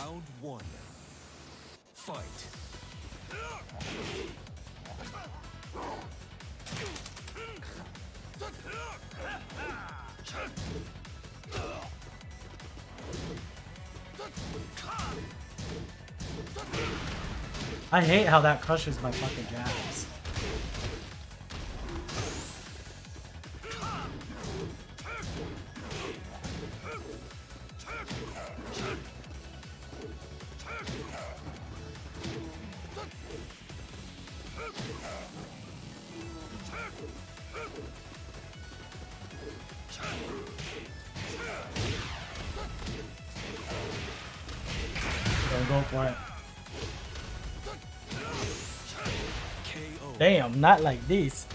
Round one. Fight. I hate how that crushes my fucking jabs. go. Damn, not like this.